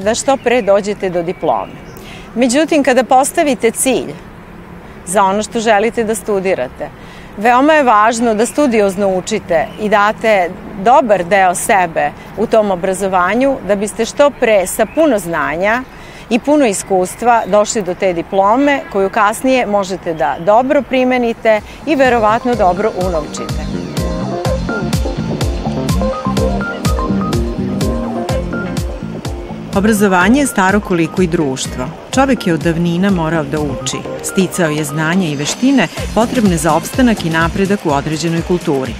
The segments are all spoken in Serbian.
Da što pre dođete do diplome. Međutim, kada postavite cilj za ono što želite da studirate, veoma je važno da studiozno učite i date dobar deo sebe u tom obrazovanju da biste što pre sa puno znanja i puno iskustva došli do te diplome koju kasnije možete da dobro primenite i verovatno dobro unovčite. Obrazovanje je staro koliko i društvo. Čovek je od davnina morao da uči. Sticao je znanje i veštine potrebne za opstanak i napredak u određenoj kulturi.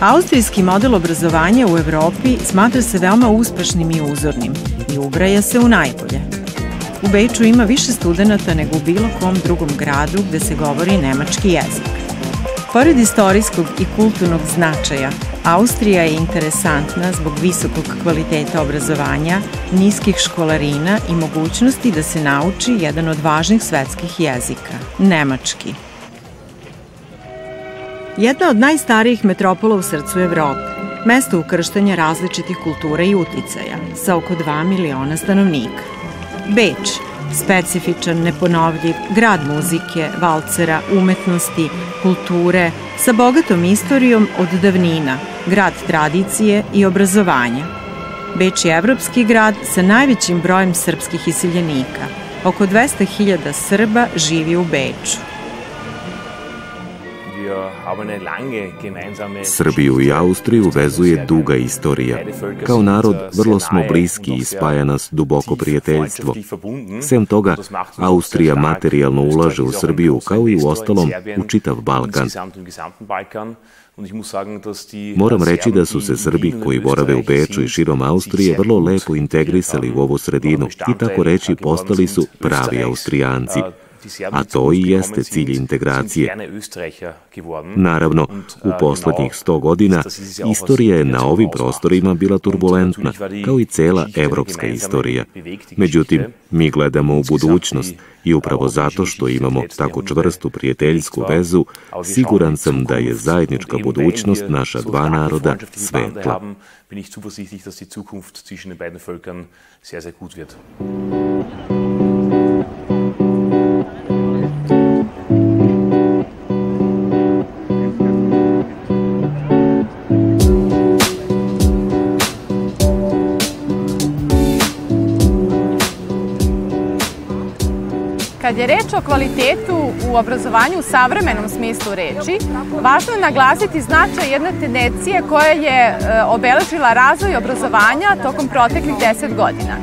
Austrijski model obrazovanja u Evropi smatra se veoma uspešnim i uzornim i ubraja se u najbolje. U Beču ima više studenta nego u bilo kom drugom gradu gde se govori nemački jezik. Pored istorijskog i kulturnog značaja, Austrija je interesantna zbog visokog kvaliteta obrazovanja, niskih školarina i mogućnosti da se nauči jedan od važnih svetskih jezika, nemački. Jedna od najstarijih metropola u srcu Evrope, mesto ukrštanja različitih kultura i uticaja, sa oko 2 miliona stanovnika. Beč, specifičan, neponovljiv, grad muzike, valcera, umetnosti, kulture, sa bogatom istorijom od davnina, grad tradicije i obrazovanja. Beč je evropski grad sa najvećim brojem srpskih iseljenika. Oko 200.000 Srba živi u Beču. Srbiju i Austriju vezuje duga istorija. Kao narod vrlo smo bliski i spaja nas duboko prijateljstvo. Sem toga, Austrija materijalno ulaže u Srbiju kao i u ostalom u čitav Balkan. Moram reći da su se Srbi koji borave u Beču i širom Austrije vrlo lepo integrisali u ovu sredinu i tako reći postali su pravi Austrijanci a to i jeste cilj integracije. Naravno, u poslednjih sto godina istorija je na ovim prostorima bila turbulentna, kao i cela evropska istorija. Međutim, mi gledamo u budućnost i upravo zato što imamo tako čvrstu prijateljsku vezu, siguran sam da je zajednička budućnost naša dva naroda svetla. bin ich zuversichtlich, dass die Zukunft zwischen den beiden Völkern sehr, sehr gut wird. Kad je reč o kvalitetu u obrazovanju u savremenom smislu reči, važno je naglasiti značaj jedne tendencije koja je e, obeležila razvoj obrazovanja tokom proteklih deset godina.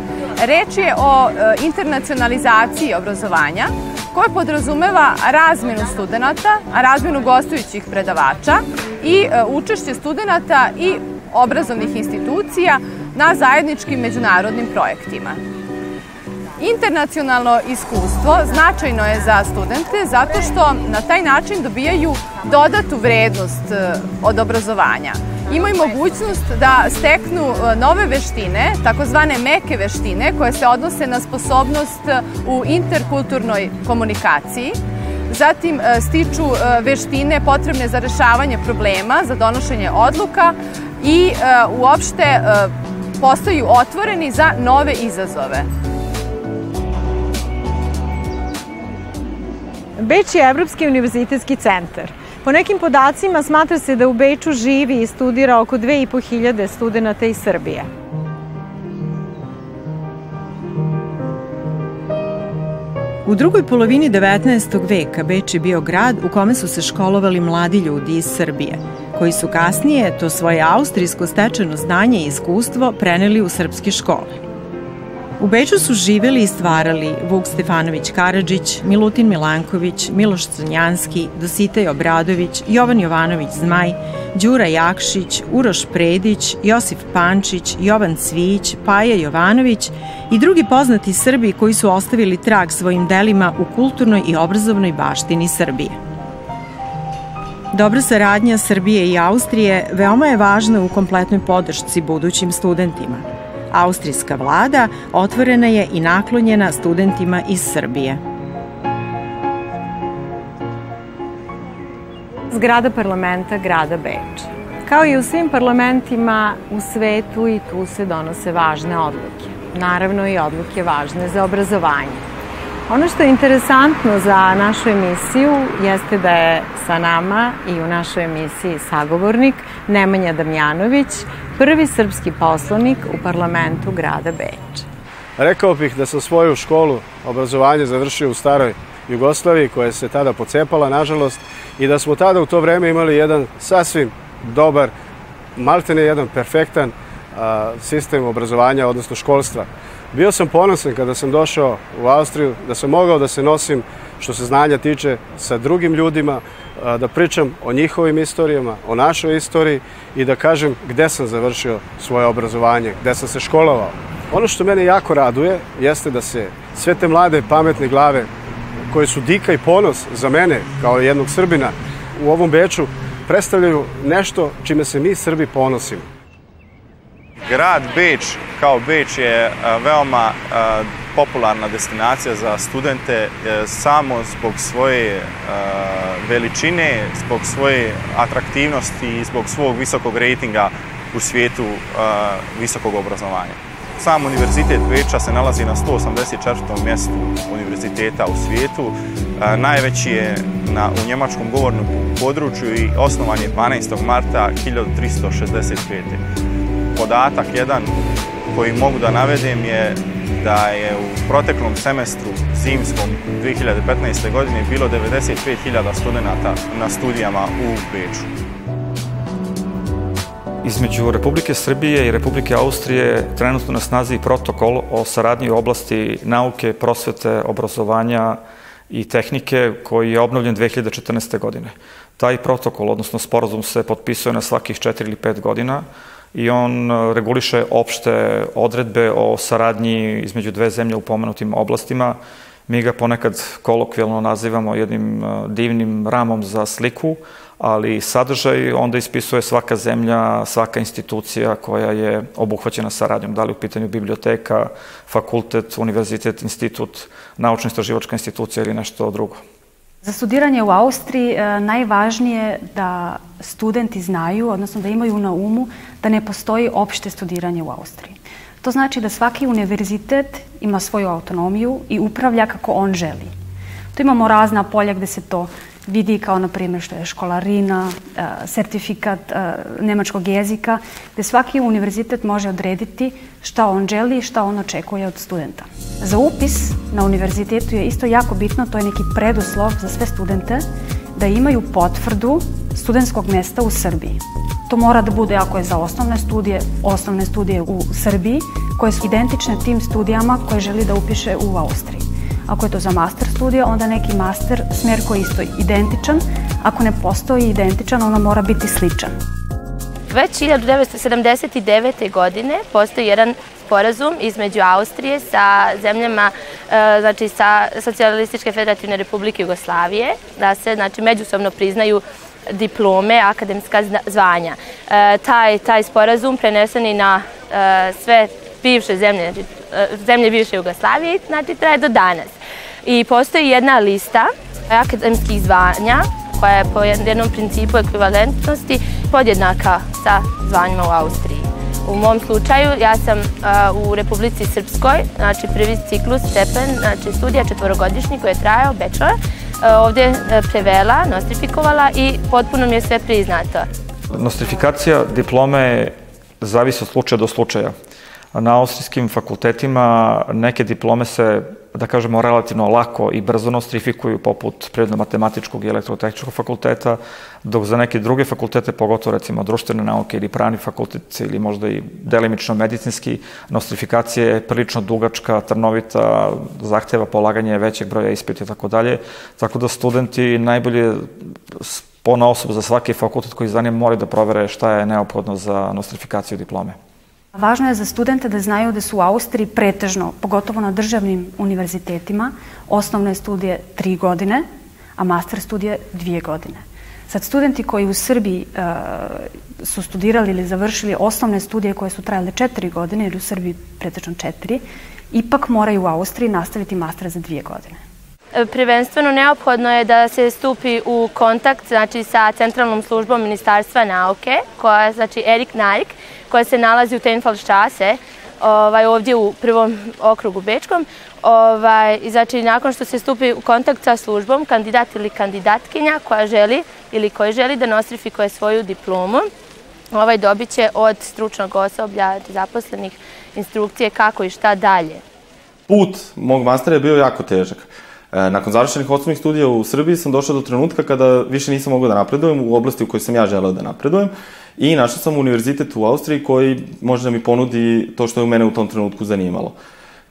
Reč je o e, internacionalizaciji obrazovanja koja podrazumeva razmenu studenta, razmenu gostujućih predavača i e, učešće studenta i obrazovnih institucija na zajedničkim međunarodnim projektima. Internacionalno iskustvo značajno je za studente zato što na taj način dobijaju dodatu vrednost e, od obrazovanja. Imaju mogućnost da steknu e, nove veštine, takozvane meke veštine, koje se odnose na sposobnost e, u interkulturnoj komunikaciji, zatim stiču veštine potrebne za rešavanje problema, za donošenje odluka i uopšte postaju otvoreni za nove izazove. Beč je Evropski univerzitetski centar. Po nekim podacima smatra se da u Beču živi i studira oko 2500 studenta iz Srbije. U drugoj polovini 19. veka Beč je bio grad u kome su se školovali mladi ljudi iz Srbije, koji su kasnije to svoje austrijsko stečeno znanje i iskustvo preneli u srpske škole. U Beču su živeli i stvarali Vuk Stefanović Karadžić, Milutin Milanković, Miloš Crnjanski, Dositej Obradović, Jovan Jovanović Zmaj, Đura Jakšić, Uroš Predić, Josif Pančić, Jovan Cvić, Paja Jovanović i drugi poznati Srbi koji su ostavili trag svojim delima u kulturnoj i obrazovnoj baštini Srbije. Dobra saradnja Srbije i Austrije veoma je važna u kompletnoj podršci budućim studentima – Austrijska vlada otvorena je i naklonjena studentima iz Srbije. Zgrada parlamenta grada Beč. Kao i u svim parlamentima u svetu i tu se donose važne odluke. Naravno i odluke važne za obrazovanje. Ono što je interesantno za našu emisiju jeste da je sa nama i u našoj emisiji sagovornik Nemanja Damjanović, prvi srpski poslanik u parlamentu grada Beča. Rekao bih da sam svoju školu obrazovanje završio u staroj Jugoslaviji koja se tada pocepala, nažalost, i da smo tada u to vreme imali jedan sasvim dobar, maltene jedan perfektan a, sistem obrazovanja, odnosno školstva. Bio sam ponosan kada sam došao u Austriju, da sam mogao da se nosim, što se znanja tiče, sa drugim ljudima, da pričam o njihovim istorijama, o našoj istoriji i da kažem gde sam završio svoje obrazovanje, gde sam se školovao. Ono što mene jako raduje jeste da se sve te mlade pametne glave koje su dika i ponos za mene kao jednog Srbina u ovom Beču predstavljaju nešto čime se mi Srbi ponosimo. Grad Beč kao Beč je veoma popularna destinacija za studente e, samo zbog svoje veličine, zbog svoje atraktivnosti i zbog svog visokog rejtinga u svijetu visokog obrazovanja. Sam univerzitet Beča se nalazi na 184. mjestu univerziteta u svijetu. E, najveći je na, u njemačkom govornom području i osnovan je 12. marta 1365. Podatak jedan koji mogu da navedem je da je u proteklom semestru zimskom 2015. godine bilo 95.000 studenta na studijama u Beču. Između Republike Srbije i Republike Austrije trenutno na snazi protokol o saradnji u oblasti nauke, prosvete, obrazovanja i tehnike koji je obnovljen 2014. godine. Taj protokol, odnosno sporazum, se potpisuje na svakih 4 ili 5 godina i on reguliše opšte odredbe o saradnji između dve zemlje u pomenutim oblastima. Mi ga ponekad kolokvijalno nazivamo jednim divnim ramom za sliku, ali sadržaj onda ispisuje svaka zemlja, svaka institucija koja je obuhvaćena saradnjom, da li u pitanju biblioteka, fakultet, univerzitet, institut, naučno-istraživačka institucija ili nešto drugo. Za studiranje u Austriji e, najvažnije je da studenti znaju, odnosno da imaju na umu da ne postoji opšte studiranje u Austriji. To znači da svaki univerzitet ima svoju autonomiju i upravlja kako on želi. Tu imamo razna polja gde se to vidi kao na primjer što je školarina, e, sertifikat e, nemačkog jezika, gde svaki univerzitet može odrediti šta on želi i šta on očekuje od studenta. Za upis na univerzitetu je isto jako bitno, to je neki preduslov za sve studente, da imaju potvrdu studentskog mesta u Srbiji. To mora da bude, ako je za osnovne studije, osnovne studije u Srbiji, koje su identične tim studijama koje želi da upiše u Austriji. Ako je to za master studije, onda neki master smjer koji je isto identičan. Ako ne postoji identičan, onda mora biti sličan. Već 1979. godine postoji jedan sporazum između Austrije sa zemljama, e, znači sa Socialističke federativne republike Jugoslavije, da se znači, međusobno priznaju diplome, akademska zvanja. E, taj, taj sporazum prenesen je na e, sve bivše zemlje, znači zemlje bivše Jugoslavije, znači traje do danas. I postoji jedna lista akademskih zvanja koja je po jednom principu ekvivalentnosti podjednaka sa zvanjima u Austriji. U mom slučaju ja sam u Republici Srpskoj, znači prvi ciklus, stepen, znači studija četvorogodišnji koji je trajao, bachelor, ovdje prevela, nostrifikovala i potpuno mi je sve priznato. Nostrifikacija diplome zavisi od slučaja do slučaja na austrijskim fakultetima neke diplome se, da kažemo, relativno lako i brzo nostrifikuju, poput prirodno-matematičkog i elektrotehničkog fakulteta, dok za neke druge fakultete, pogotovo recimo društvene nauke ili pravni fakultet ili možda i delimično medicinski, nostrifikacija je prilično dugačka, trnovita, zahteva polaganje većeg broja ispita i tako dalje, tako da studenti najbolje pona osoba za svaki fakultet koji zanima moraju da provere šta je neophodno za nostrifikaciju diplome. Važno je za studente da znaju da su u Austriji pretežno, pogotovo na državnim univerzitetima, osnovne studije tri godine, a master studije dvije godine. Sad, studenti koji u Srbiji uh, su studirali ili završili osnovne studije koje su trajale četiri godine, ili u Srbiji pretežno četiri, ipak moraju u Austriji nastaviti master za dvije godine. Prvenstveno neophodno je da se stupi u kontakt znači, sa centralnom službom Ministarstva nauke, koja je znači, Erik Naik, koja se nalazi u Tenfalščase, ovaj, ovdje u prvom okrugu Bečkom. Ovaj, znači, nakon što se stupi u kontakt sa službom, kandidat ili kandidatkinja koja želi ili koji želi da nostrifikuje svoju diplomu, ovaj dobit će od stručnog osoblja zaposlenih instrukcije kako i šta dalje. Put mog mastera je bio jako težak. E, nakon završenih osnovnih studija u Srbiji sam došao do trenutka kada više nisam mogao da napredujem u oblasti u kojoj sam ja želeo da napredujem i našao sam univerzitet u Austriji koji može da mi ponudi to što je u mene u tom trenutku zanimalo.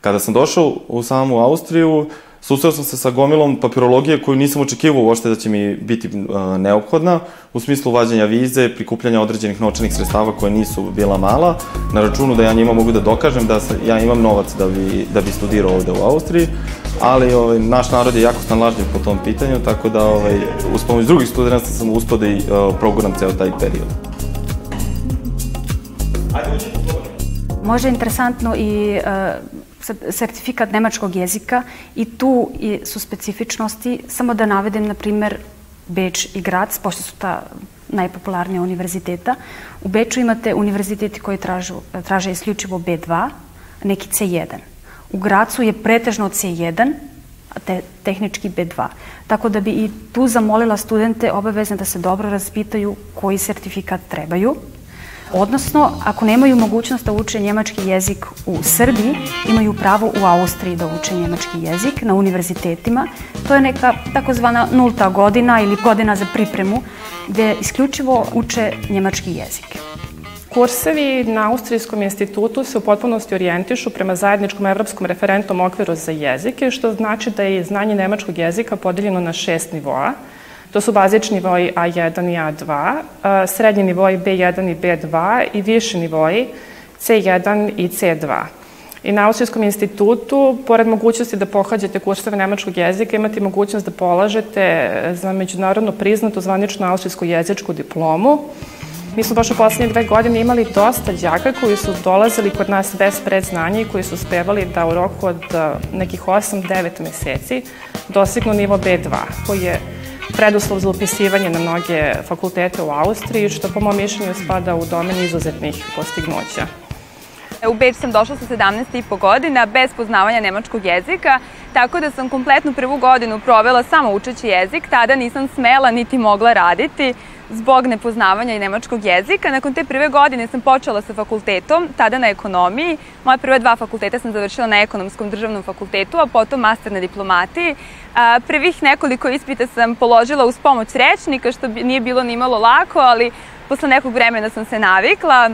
Kada sam došao u samu Austriju, susreo sam se sa gomilom papirologije koju nisam očekivao uopšte da će mi biti uh, neophodna, u smislu vađanja vize, prikupljanja određenih novčanih sredstava koje nisu bila mala, na računu da ja njima mogu da dokažem da ja imam novac da bi, da bi studirao ovde u Austriji, ali ovaj, naš narod je jako snalažljiv po tom pitanju, tako da ovaj, uz pomoć drugih studenta sam uspio da i uh, proguram ceo taj period. Može interesantno i uh, sertifikat nemačkog jezika i tu su specifičnosti. Samo da navedem, na primer, Beč i Grac, pošto su ta najpopularnija univerziteta. U Beču imate univerziteti koji tražu, traže isključivo B2, neki C1. U Gracu je pretežno C1, a te, tehnički B2. Tako da bi i tu zamolila studente obavezne da se dobro raspitaju koji sertifikat trebaju Odnosno, ako nemaju mogućnost da uče njemački jezik u Srbiji, imaju pravo u Austriji da uče njemački jezik na univerzitetima. To je neka takozvana nulta godina ili godina za pripremu gde isključivo uče njemački jezik. Kursevi na Austrijskom institutu se u potpunosti orijentišu prema zajedničkom evropskom referentnom okviru za jezike, što znači da je znanje nemačkog jezika podeljeno na šest nivoa. To su bazični nivoji A1 i A2, srednji nivoji B1 i B2 i viši nivoji C1 i C2. I na Austrijskom institutu, pored mogućnosti da pohađate kurseve nemačkog jezika, imate mogućnost da polažete za međunarodno priznatu zvaničnu austrijsku jezičku diplomu. Mi smo baš u poslednje dve godine imali dosta đaka koji su dolazili kod nas bez predznanja i koji su uspevali da u roku od nekih 8-9 meseci dosignu nivo B2, koji je preduslov za upisivanje na mnoge fakultete u Austriji, što po mom mišljenju spada u domen izuzetnih postignuća. U Beč sam došla sa 17 i po godina bez poznavanja nemačkog jezika, tako da sam kompletnu prvu godinu provela samo učeći jezik, tada nisam smela niti mogla raditi zbog nepoznavanja i nemačkog jezika. Nakon te prve godine sam počela sa fakultetom, tada na ekonomiji. Moje prve dva fakulteta sam završila na ekonomskom državnom fakultetu, a potom master na diplomatiji. Prvih nekoliko ispita sam položila uz pomoć rečnika, što nije bilo ni malo lako, ali posle nekog vremena sam se navikla.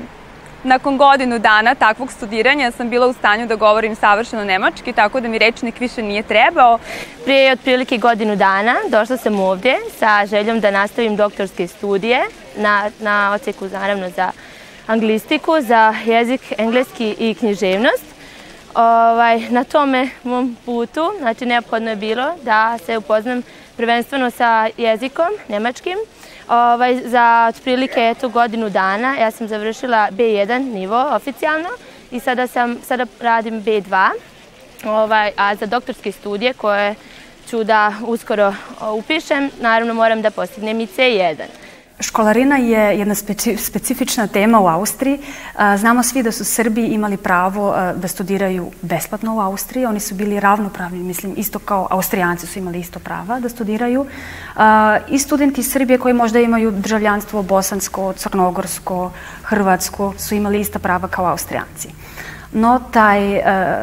Nakon godinu dana takvog studiranja sam bila u stanju da govorim savršeno nemački, tako da mi rečnik više nije trebao. Prije otprilike godinu dana došla sam ovdje sa željom da nastavim doktorske studije na, na oceku naravno za anglistiku, za jezik engleski i književnost. Ovaj, na tome mom putu, znači neophodno je bilo da se upoznam prvenstveno sa jezikom nemačkim, Ovaj, za otprilike eto, godinu dana ja sam završila B1 nivo oficijalno i sada, sam, sada radim B2, ovaj, a za doktorske studije koje ću da uskoro upišem, naravno moram da postignem i C1. Školarina je jedna specifična tema u Austriji. Znamo svi da su Srbi imali pravo da studiraju besplatno u Austriji. Oni su bili ravnopravni, mislim, isto kao Austrijanci su imali isto prava da studiraju. I studenti Srbije koji možda imaju državljanstvo bosansko, crnogorsko, hrvatsko su imali ista prava kao Austrijanci. No, taj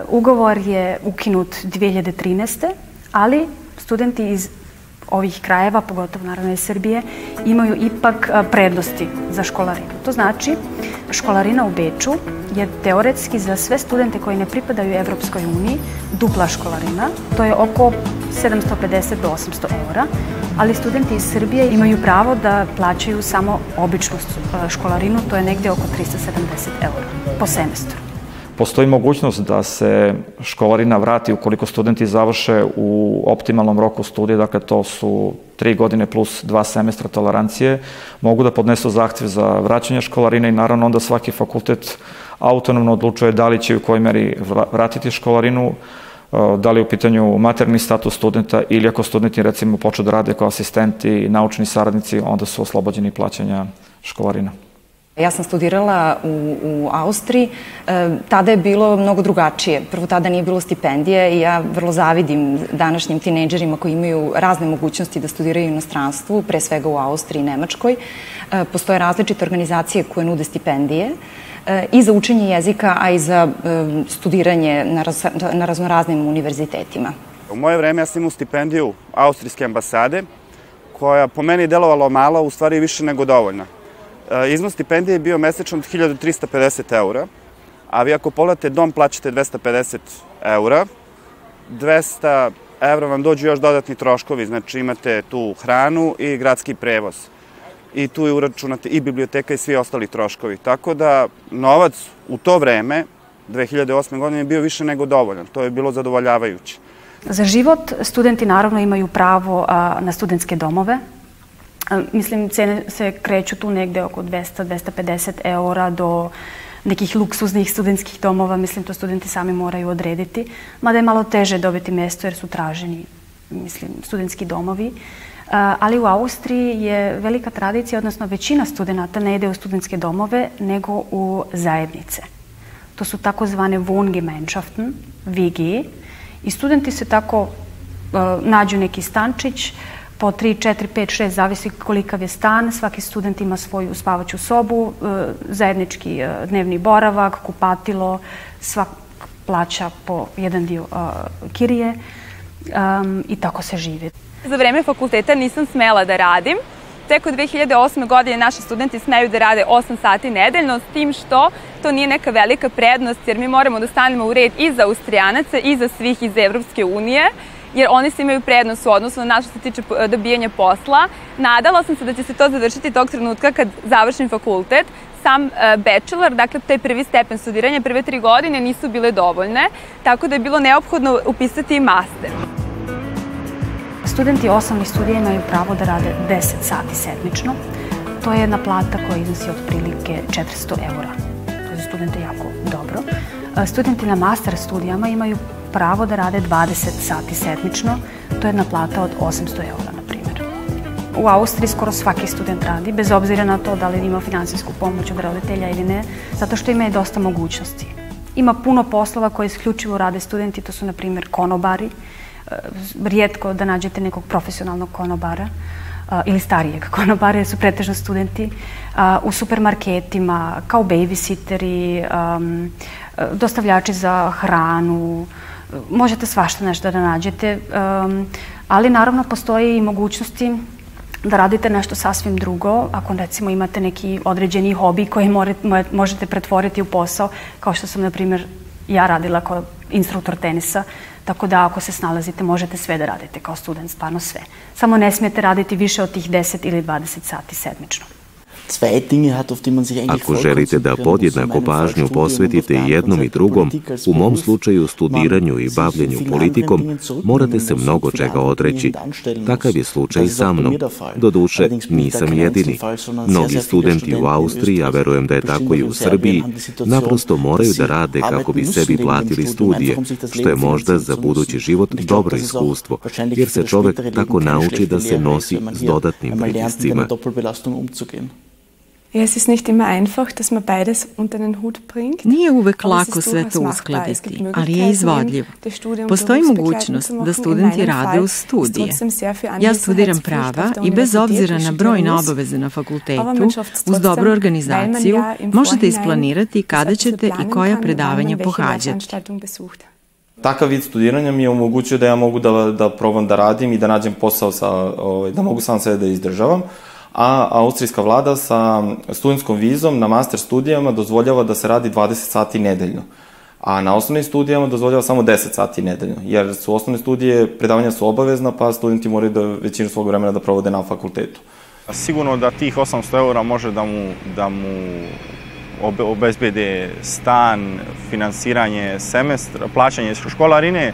ugovor je ukinut 2013. ali studenti iz ovih krajeva, pogotovo naravno iz Srbije, imaju ipak prednosti za školarinu. To znači, školarina u Beču je teoretski za sve studente koji ne pripadaju Evropskoj uniji dupla školarina, to je oko 750 do 800 eura, ali studenti iz Srbije imaju pravo da plaćaju samo običnu školarinu, to je negde oko 370 eura po semestru. Postoji mogućnost da se školarina vrati ukoliko studenti završe u optimalnom roku studija, dakle to su tri godine plus dva semestra tolerancije, mogu da podnesu zahtjev za vraćanje školarine i naravno onda svaki fakultet autonomno odlučuje da li će u kojoj meri vratiti školarinu da li u pitanju materni status studenta ili ako studenti recimo poču da rade kao asistenti naučni saradnici, onda su oslobođeni plaćanja školarina. Ja sam studirala u, u Austriji, e, tada je bilo mnogo drugačije. Prvo tada nije bilo stipendije i ja vrlo zavidim današnjim tinejdžerima koji imaju razne mogućnosti da studiraju u inostranstvu, pre svega u Austriji i Nemačkoj. E, postoje različite organizacije koje nude stipendije e, i za učenje jezika, a i za e, studiranje na, raz, na raznoraznim univerzitetima. U moje vreme ja sam imao stipendiju Austrijske ambasade, koja po meni delovalo malo, u stvari više nego dovoljna. E, iznos stipendije je bio mesečno od 1350 eura, a vi ako pogledate dom plaćate 250 eura, 200 evra vam dođu još dodatni troškovi, znači imate tu hranu i gradski prevoz. I tu je uračunate i biblioteka i svi ostali troškovi. Tako da novac u to vreme, 2008. godine, je bio više nego dovoljan. To je bilo zadovoljavajuće. Za život studenti naravno imaju pravo na studentske domove, Mislim, cene se kreću tu negde oko 200-250 eura do nekih luksuznih studentskih domova, mislim, to studenti sami moraju odrediti, mada je malo teže dobiti mesto jer su traženi, mislim, studentski domovi. Ali u Austriji je velika tradicija, odnosno većina studenta ne ide u studentske domove, nego u zajednice. To su takozvane Wohngemeinschaften, WG, i studenti se tako nađu neki stančić, po 3, 4, 5, 6, zavisi kolikav je stan. Svaki student ima svoju spavaću sobu, e, zajednički e, dnevni boravak, kupatilo, svak plaća po jedan dio e, kirije um, i tako se živi. Za vreme fakulteta nisam smela da radim. Tek od 2008. godine naši studenti smeju da rade 8 sati nedeljno, s tim što to nije neka velika prednost, jer mi moramo da stanemo u red i za Austrijanaca i za svih iz Evropske unije jer oni se imaju prednost u odnosu na naš što se tiče dobijanja posla. Nadala sam se da će se to završiti tog trenutka kad završim fakultet. Sam uh, bachelor, dakle taj prvi stepen studiranja, prve tri godine nisu bile dovoljne, tako da je bilo neophodno upisati i master. Studenti osnovnih studija imaju pravo da rade 10 sati sedmično. To je jedna plata koja iznosi otprilike 400 eura. To je za studente jako dobro. Studenti na master studijama imaju pravo da rade 20 sati sedmično, to je jedna plata od 800 eura, na primjer. U Austriji skoro svaki student radi, bez obzira na to da li ima finansijsku pomoć od roditelja ili ne, zato što ima i dosta mogućnosti. Ima puno poslova koje isključivo rade studenti, to su, na primjer, konobari. E, rijetko da nađete nekog profesionalnog konobara ili starijeg konobara, jer su pretežno studenti, u supermarketima, kao babysitteri, dostavljači za hranu, možete svašta nešto da nađete, um, ali naravno postoji i mogućnosti da radite nešto sasvim drugo, ako recimo imate neki određeni hobi koji možete pretvoriti u posao, kao što sam, na primjer, ja radila kao instruktor tenisa, tako da ako se snalazite možete sve da radite kao student, stvarno sve. Samo ne smijete raditi više od tih 10 ili 20 sati sedmično. Ako želite da podjednako pažnju posvetite jednom i drugom, u mom slučaju studiranju i bavljenju politikom, morate se mnogo čega odreći. Takav je slučaj i sa mnom. Doduše, nisam jedini. Mnogi studenti u Austriji, a verujem da je tako i u Srbiji, naprosto moraju da rade kako bi sebi platili studije, što je možda za budući život dobro iskustvo, jer se čovek tako nauči da se nosi s dodatnim pritiscima. Es ist nicht immer einfach, dass man beides unter den Hut bringt. Nije uvek lako sve to uskladiti, ali je izvodljivo. Postoji mogućnost da studenti rade uz studije. Ja studiram prava i bez obzira na brojne obaveze na fakultetu, uz dobru organizaciju, možete isplanirati kada ćete i koja predavanja pohađati. Takav vid studiranja mi je omogućio da ja mogu da, da probam da radim i da nađem posao sa, ovaj, da mogu sam sebe da izdržavam a austrijska vlada sa studentskom vizom na master studijama dozvoljava da se radi 20 sati nedeljno a na osnovnim studijama dozvoljava samo 10 sati nedeljno, jer su osnovne studije, predavanja su obavezna, pa studenti moraju da većinu svog vremena da provode na fakultetu. Sigurno da tih 800 eura može da mu, da mu obezbede stan, finansiranje semestra, plaćanje školarine,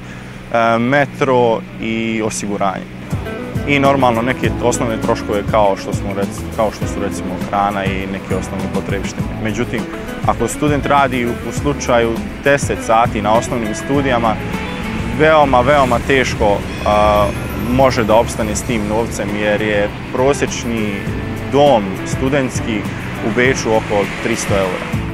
e, metro i osiguranje i normalno neke osnovne troškove kao što, smo, kao što su recimo hrana i neke osnovne potrebištine. Međutim, ako student radi u slučaju 10 sati na osnovnim studijama, veoma, veoma teško a, može da opstane s tim novcem jer je prosječni dom studentski u Beču oko 300 eura.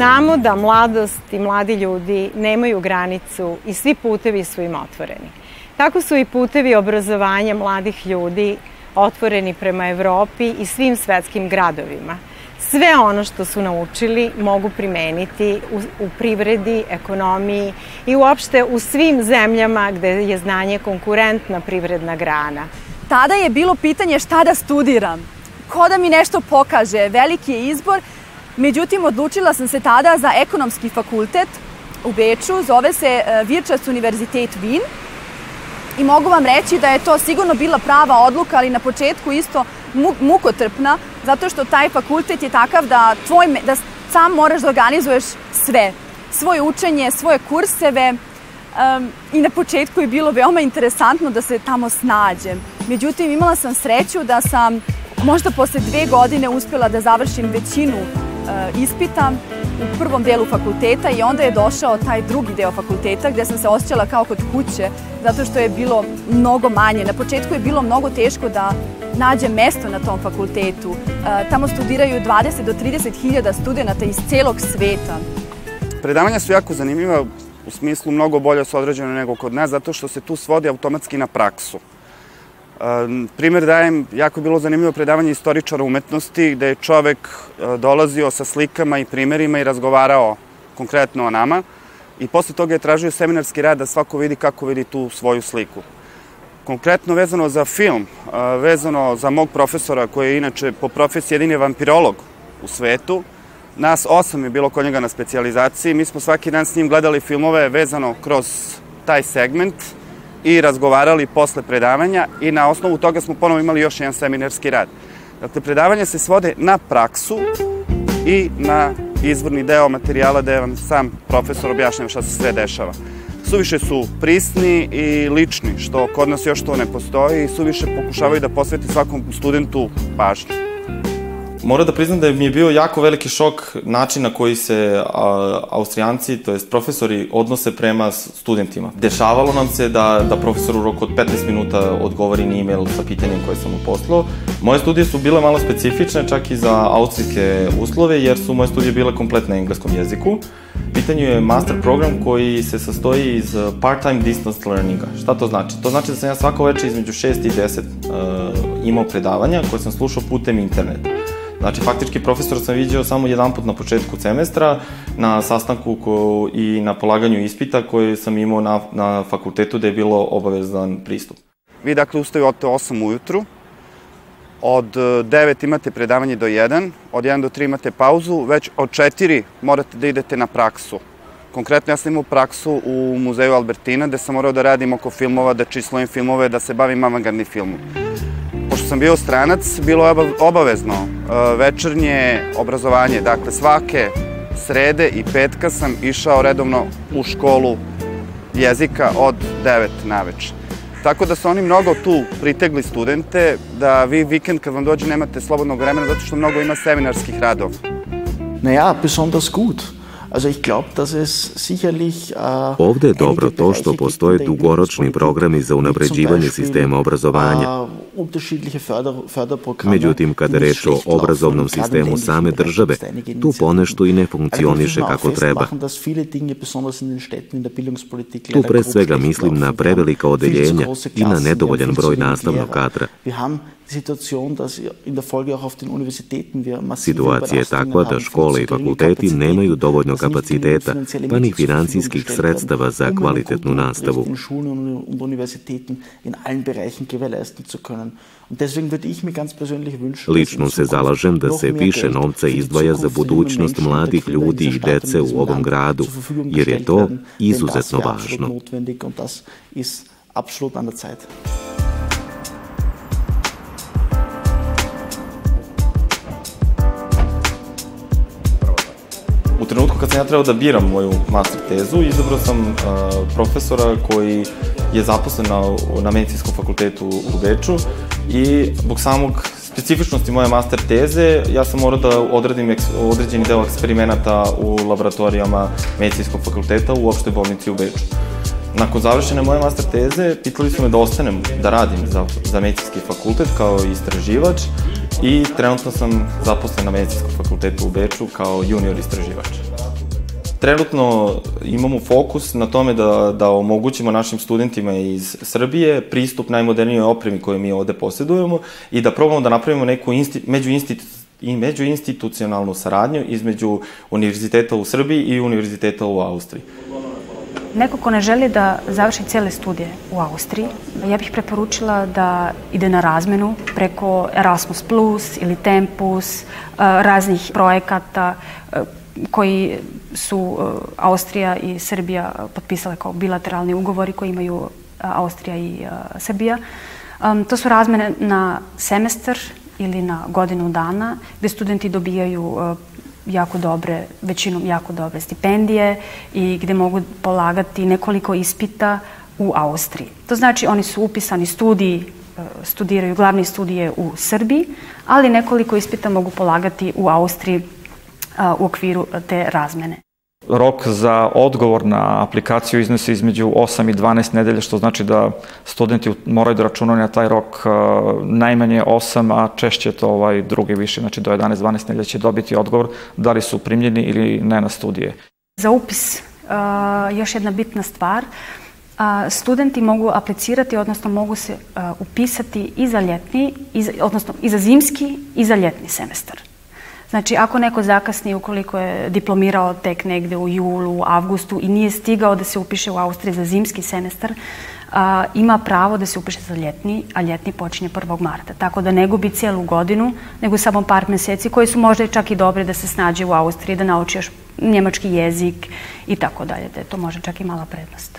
Znamo da mladost i mladi ljudi nemaju granicu i svi putevi su im otvoreni. Tako su i putevi obrazovanja mladih ljudi otvoreni prema Evropi i svim svetskim gradovima. Sve ono što su naučili mogu primeniti u, u privredi, ekonomiji i uopšte u svim zemljama gde je znanje konkurentna privredna grana. Tada je bilo pitanje šta da studiram. Ko da mi nešto pokaže, veliki je izbor, međutim odlučila sam se tada za ekonomski fakultet u Beču, zove se Virčas Univerzitet Wien i mogu vam reći da je to sigurno bila prava odluka, ali na početku isto mukotrpna, zato što taj fakultet je takav da, tvoj, da sam moraš da organizuješ sve. Svoje učenje, svoje kurseve, um, i na početku je bilo veoma interesantno da se tamo snađem. Međutim, imala sam sreću da sam možda posle dve godine uspela da završim većinu ispita u prvom delu fakulteta i onda je došao taj drugi deo fakulteta gde sam se osjećala kao kod kuće zato što je bilo mnogo manje. Na početku je bilo mnogo teško da nađem mesto na tom fakultetu. E, tamo studiraju 20 do 30 hiljada studenta iz celog sveta. Predavanja su jako zanimljiva, u smislu mnogo bolje su određene nego kod nas, zato što se tu svodi automatski na praksu. Primer dajem, jako je bilo zanimljivo predavanje istoričara umetnosti, gde je čovek e, dolazio sa slikama i primerima i razgovarao konkretno o nama i posle toga je tražio seminarski rad da svako vidi kako vidi tu svoju sliku. Konkretno vezano za film, e, vezano za mog profesora koji je inače po profesiji jedini vampirolog u svetu, nas osam je bilo kod njega na specializaciji, mi smo svaki dan s njim gledali filmove vezano kroz taj segment, i razgovarali posle predavanja i na osnovu toga smo ponovo imali još jedan seminarski rad. Dakle, predavanja se svode na praksu i na izvorni deo materijala da vam sam profesor objašnjava šta se sve dešava. Suviše su prisni i lični, što kod nas još to ne postoji i suviše pokušavaju da posveti svakom studentu pažnju. Moram da priznam da mi je bio jako veliki šok način na koji se a, Austrijanci, to jest profesori, odnose prema studentima. Dešavalo nam se da, da profesor u roku od 15 minuta odgovori na e-mail sa pitanjem koje sam mu poslao. Moje studije su bile malo specifične, čak i za austrijske uslove, jer su moje studije bile kompletne na engleskom jeziku. Pitanju je master program koji se sastoji iz part-time distance learninga. Šta to znači? To znači da sam ja svako veče između 6 i 10 uh, imao predavanja koje sam slušao putem interneta. Znači, faktički profesor sam vidio samo jedan put na početku semestra, na sastanku ko, i na polaganju ispita koje sam imao na, na fakultetu da je bilo obavezan pristup. Vi dakle ustaju od 8 ujutru, od 9 imate predavanje do 1, od 1 do 3 imate pauzu, već od 4 morate da idete na praksu. Konkretno ja sam imao praksu u muzeju Albertina gde sam morao da radim oko filmova, da čislujem filmove, da se bavim avangardnim filmom sam bio stranac, bilo je obavezno e, večernje obrazovanje. Dakle, svake srede i petka sam išao redovno u školu jezika od 9 na večer. Tako da su oni mnogo tu pritegli studente, da vi vikend kad vam dođe nemate slobodnog vremena, zato što mnogo ima seminarskih radova. Naja, besonders gut. Also ich glaube, dass es sicherlich uh, Ovde je dobro to što postoje dugoročni programi za unapređivanje sistema obrazovanja. Međutim, kada reč o obrazovnom sistemu same države, tu ponešto i ne funkcioniše kako treba. Tu pre svega mislim na prevelika odeljenja i na nedovoljan broj nastavnog kadra. Situacija je takva da škole i fakulteti nemaju dovoljno kapaciteta, pa ni financijskih sredstava za kvalitetnu nastavu. Lično se zalažem da se više novca izdvaja za budućnost mladih ljudi i dece u ovom gradu, jer je to izuzetno važno. absolut an der Zeit. Kad sam ja trebao da biram moju master tezu, izabrao sam uh, profesora koji je zaposlen na, na medicinskom fakultetu u Beču i zbog samog specifičnosti moje master teze, ja sam morao da odradim eks, određeni deo eksperimenata u laboratorijama medicinskog fakulteta u opštoj bolnici u Beču. Nakon završene moje master teze, pitali su me da ostanem da radim za, za medicinski fakultet kao istraživač i trenutno sam zaposlen na medicinskom fakultetu u Beču kao junior istraživač. Trenutno imamo fokus na tome da, da omogućimo našim studentima iz Srbije pristup najmodernijoj opremi koju mi ovde posjedujemo i da probamo da napravimo neku insti, međuinstitu, i međuinstitucionalnu saradnju između univerziteta u Srbiji i univerziteta u Austriji. Neko ko ne želi da završi cele studije u Austriji, ja bih preporučila da ide na razmenu preko Erasmus Plus ili Tempus, raznih projekata koji su Austrija i Srbija potpisale kao bilateralni ugovori koji imaju Austrija i Srbija. To su razmene na semestar ili na godinu dana gde studenti dobijaju jako dobre, većinom jako dobre stipendije i gde mogu polagati nekoliko ispita u Austriji. To znači oni su upisani studiji, studiraju glavne studije u Srbiji, ali nekoliko ispita mogu polagati u Austriji u okviru te razmene. Rok za odgovor na aplikaciju iznosi između 8 i 12 nedelja, što znači da studenti moraju da računaju na taj rok najmanje 8, a češće to ovaj drugi više, znači do 11-12 nedelja će dobiti odgovor da li su primljeni ili ne na studije. Za upis još jedna bitna stvar, studenti mogu aplicirati, odnosno mogu se upisati i za ljetni, odnosno i za zimski i za ljetni semestar. Znači, ako neko zakasni, ukoliko je diplomirao tek negde u julu, avgustu i nije stigao da se upiše u Austriji za zimski semestar, a, ima pravo da se upiše za ljetni, a ljetni počinje 1. marta. Tako da ne gubi cijelu godinu, nego samo par meseci koji su možda čak i dobre da se snađe u Austriji, da nauči još njemački jezik i tako dalje. Da to može čak i mala prednost.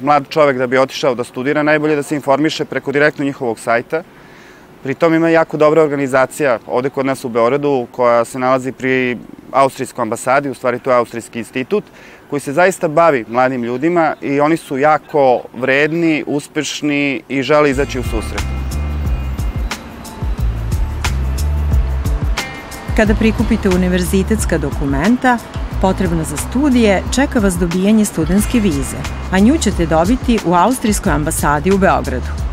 Mlad čovek da bi otišao da studira, najbolje da se informiše preko direktno njihovog sajta, Pri tom ima jako dobra organizacija ovde kod nas u Beoradu koja se nalazi pri Austrijskoj ambasadi, u stvari to je Austrijski institut, koji se zaista bavi mladim ljudima i oni su jako vredni, uspešni i žele izaći u susret. Kada prikupite univerzitetska dokumenta, potrebna za studije, čeka vas dobijanje studentske vize, a nju ćete dobiti u Austrijskoj ambasadi u Beogradu.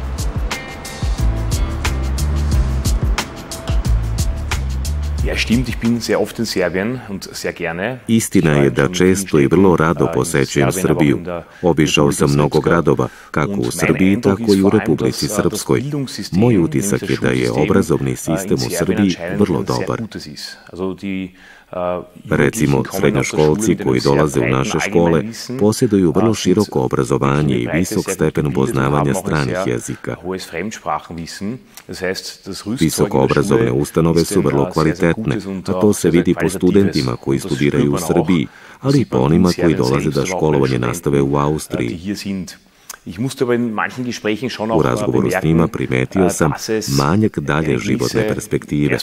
Istina je da često i vrlo rado posećujem Srbiju. Obišao sam mnogo gradova, kako u Srbiji, tako i u Republici Srpskoj. Moj utisak je da je obrazovni sistem u Srbiji vrlo dobar. Recimo, srednjoškolci koji dolaze u naše škole posjeduju vrlo široko obrazovanje i visok stepen poznavanja stranih jezika. Visoko obrazovne ustanove su vrlo kvalitetne, a to se vidi po studentima koji studiraju u Srbiji, ali i po onima koji dolaze da školovanje nastave u Austriji. U razgovoru s njima primetio sam manjak dalje životne perspektive.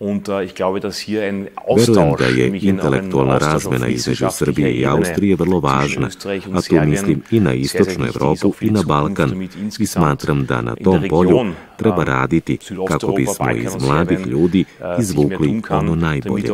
Und uh, ich glaube, dass hier ein Verujem da je intelektualna razmena između Srbije i Austrije vrlo važna, a tu mislim i na istočnu Evropu i na Balkan. I smatram da na tom polju treba raditi kako bismo iz mladih ljudi izvukli ono najbolje.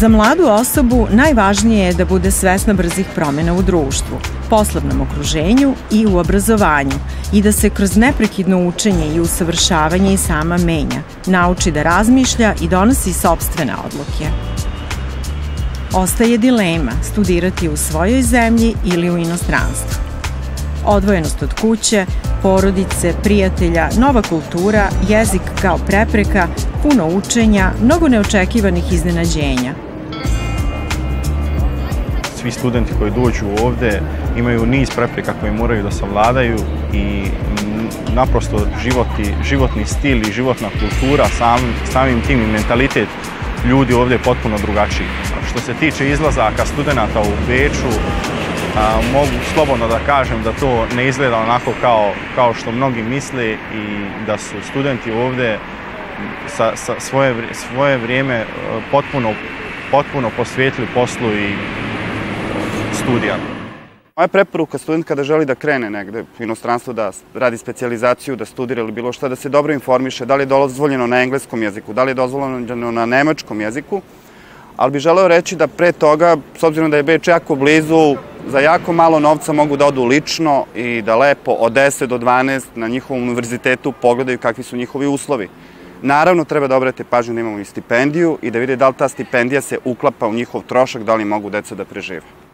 Za mladu osobu najvažnije je da bude svesna brzih promena u društvu, poslovnom okruženju i u obrazovanju i da se kroz neprekidno učenje i usavršavanje i sama menja, nauči da razmišlja i donosi sobstvene odluke. Ostaje dilema studirati u svojoj zemlji ili u inostranstvu. Odvojenost od kuće, porodice, prijatelja, nova kultura, jezik kao prepreka, puno učenja, mnogo neočekivanih iznenađenja. Svi studenti koji dođu ovde imaju niz prepreka koje moraju da savladaju i naprosto životni, životni stil i životna kultura, sam, samim tim i mentalitet ljudi ovde je potpuno drugačiji. Što se tiče izlazaka studenta u Beču, a, mogu slobodno da kažem da to ne izgleda onako kao, kao što mnogi misle i da su studenti ovde sa, sa svoje, svoje vrijeme potpuno, potpuno posvijetili poslu i studijama. Moja preporuka student kada želi da krene negde u inostranstvo, da radi specializaciju, da studira ili bilo šta, da se dobro informiše da li je dozvoljeno na engleskom jeziku, da li je dozvoljeno na nemačkom jeziku, ali bih želeo reći da pre toga, s obzirom da je Beč jako blizu, za jako malo novca mogu da odu lično i da lepo od 10 do 12 na njihovom univerzitetu pogledaju kakvi su njihovi uslovi. Naravno, treba da obrate pažnju da imamo i stipendiju i da vide da li ta stipendija se uklapa u njihov trošak, da li mogu deca da prežive.